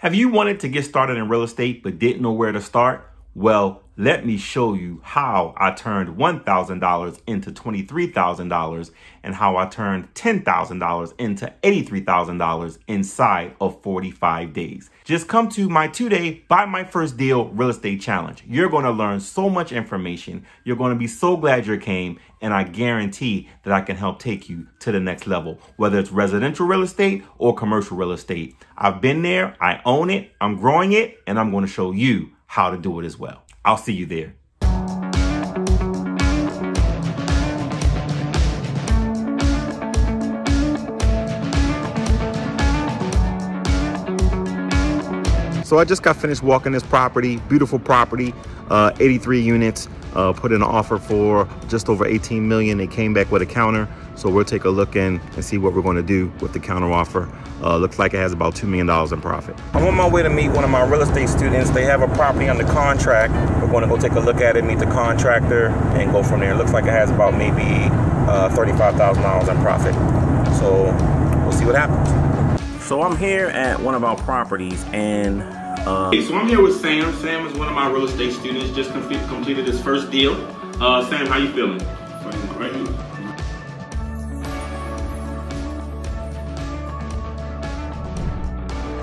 Have you wanted to get started in real estate but didn't know where to start? Well, let me show you how I turned $1,000 into $23,000 and how I turned $10,000 into $83,000 inside of 45 days. Just come to my two day Buy My First Deal Real Estate Challenge. You're going to learn so much information. You're going to be so glad you came, and I guarantee that I can help take you to the next level, whether it's residential real estate or commercial real estate. I've been there, I own it, I'm growing it, and I'm going to show you how to do it as well. I'll see you there. So I just got finished walking this property, beautiful property, uh, 83 units, uh, put in an offer for just over 18 million. They came back with a counter. So we'll take a look in and see what we're going to do with the counter offer. Uh, looks like it has about $2 million in profit. I'm on my way to meet one of my real estate students. They have a property under contract. We're going to go take a look at it, meet the contractor, and go from there. It looks like it has about maybe uh, $35,000 in profit. So we'll see what happens. So I'm here at one of our properties and uh, hey, so I'm here with Sam. Sam is one of my real estate students. Just completed his first deal. Uh, Sam, how you feeling? Feeling great.